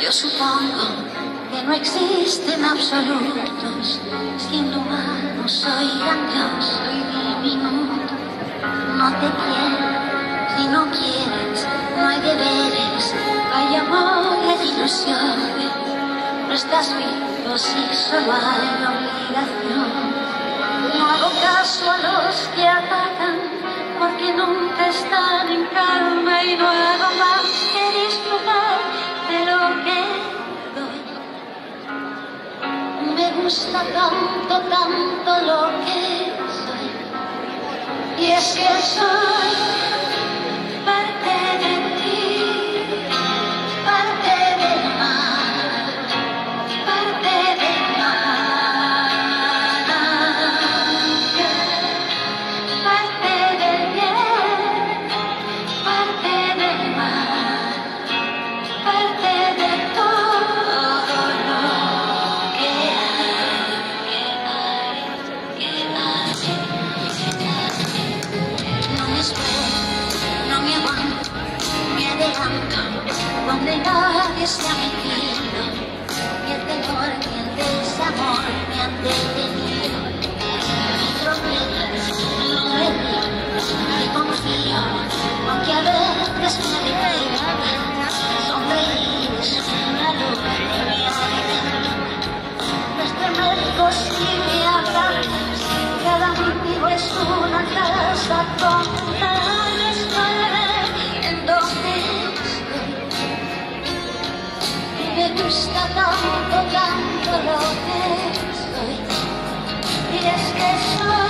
yo supongo que no existen absolutos. Siendo humano soy grandioso y diminuto. No te quiero si no quieres, no hay deberes, hay amor y hay ilusiones. No estás vivo si solo hay obligación. No hago caso a los gusta tanto, tanto lo que soy. Y es que soy ha ni el temor desamor me han detenido. Me y confío, aunque a veces me. Sonreír una luz alma. Me estremezco si me abrazas, cada es una casa gusta tanto, tanto lo que soy. Y es que soy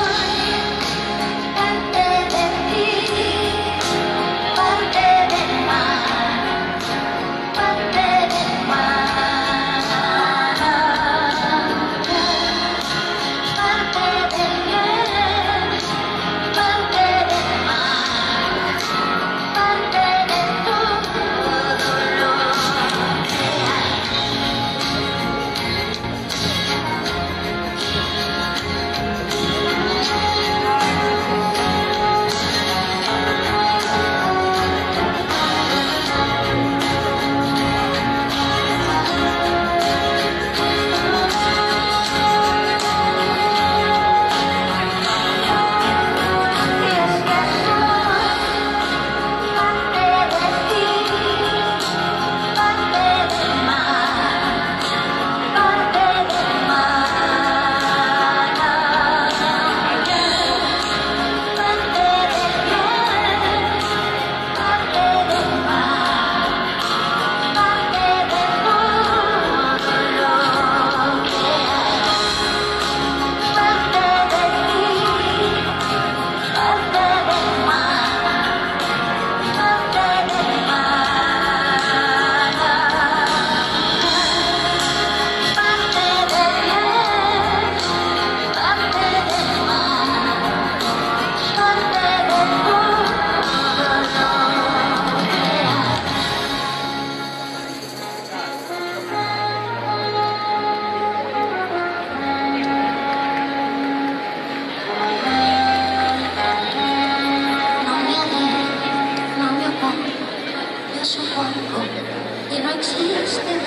y